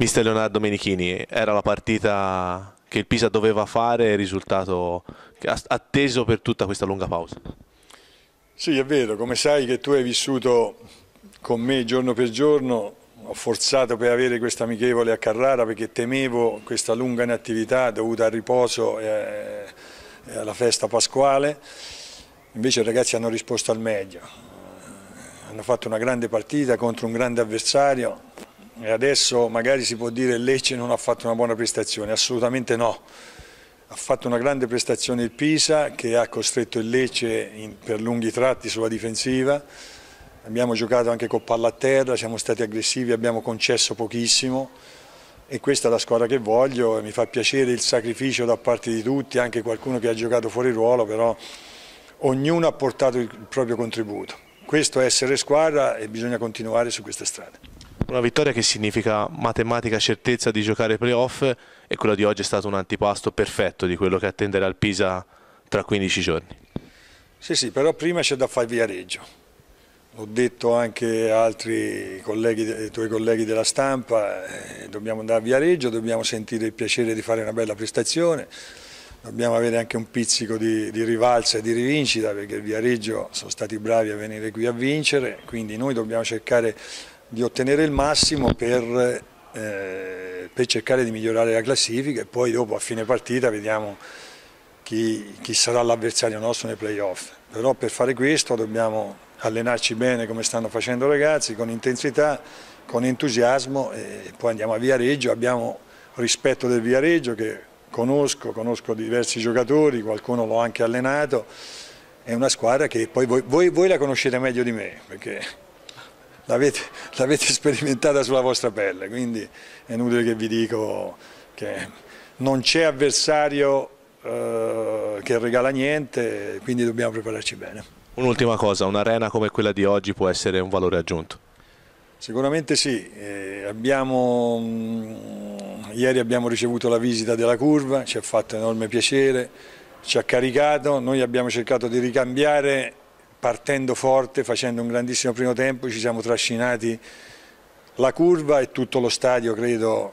Mister Leonardo Menichini, era la partita che il Pisa doveva fare, il risultato atteso per tutta questa lunga pausa. Sì, è vero, come sai che tu hai vissuto con me giorno per giorno, ho forzato per avere questa amichevole a Carrara perché temevo questa lunga inattività dovuta al riposo e alla festa pasquale, invece i ragazzi hanno risposto al meglio, hanno fatto una grande partita contro un grande avversario, e adesso magari si può dire che Lecce non ha fatto una buona prestazione, assolutamente no. Ha fatto una grande prestazione il Pisa che ha costretto il Lecce in, per lunghi tratti sulla difensiva, abbiamo giocato anche con palla a terra, siamo stati aggressivi, abbiamo concesso pochissimo e questa è la squadra che voglio mi fa piacere il sacrificio da parte di tutti, anche qualcuno che ha giocato fuori ruolo, però ognuno ha portato il proprio contributo. Questo è essere squadra e bisogna continuare su questa strada. Una vittoria che significa matematica certezza di giocare playoff e quello di oggi è stato un antipasto perfetto di quello che attenderà il Pisa tra 15 giorni. Sì, sì, però prima c'è da fare Viareggio. L'ho detto anche a altri colleghi, tuoi colleghi della stampa, eh, dobbiamo andare a Viareggio, dobbiamo sentire il piacere di fare una bella prestazione, dobbiamo avere anche un pizzico di, di rivalsa e di rivincita perché il Viareggio sono stati bravi a venire qui a vincere, quindi noi dobbiamo cercare di ottenere il massimo per, eh, per, cercare di migliorare la classifica e poi dopo a fine partita vediamo chi, chi sarà l'avversario nostro nei playoff. Però per fare questo dobbiamo allenarci bene come stanno facendo i ragazzi, con intensità, con entusiasmo e poi andiamo a Viareggio, abbiamo rispetto del Viareggio che conosco, conosco diversi giocatori, qualcuno l'ho anche allenato, è una squadra che poi voi, voi, voi la conoscete meglio di me perché l'avete sperimentata sulla vostra pelle, quindi è inutile che vi dico che non c'è avversario eh, che regala niente, quindi dobbiamo prepararci bene. Un'ultima cosa, un'arena come quella di oggi può essere un valore aggiunto? Sicuramente sì, eh, abbiamo, mh, ieri abbiamo ricevuto la visita della curva, ci ha fatto enorme piacere, ci ha caricato, noi abbiamo cercato di ricambiare partendo forte, facendo un grandissimo primo tempo, ci siamo trascinati la curva e tutto lo stadio, credo,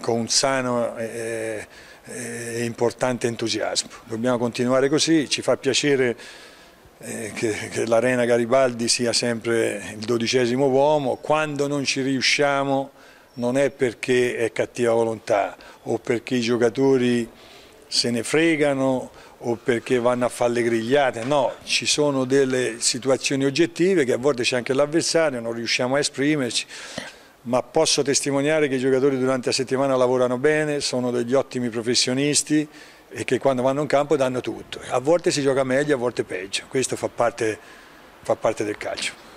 con un sano e, e importante entusiasmo. Dobbiamo continuare così, ci fa piacere eh, che, che l'Arena Garibaldi sia sempre il dodicesimo uomo, quando non ci riusciamo non è perché è cattiva volontà o perché i giocatori se ne fregano o perché vanno a fare le grigliate, no, ci sono delle situazioni oggettive che a volte c'è anche l'avversario, non riusciamo a esprimerci, ma posso testimoniare che i giocatori durante la settimana lavorano bene, sono degli ottimi professionisti e che quando vanno in campo danno tutto. A volte si gioca meglio, a volte peggio, questo fa parte, fa parte del calcio.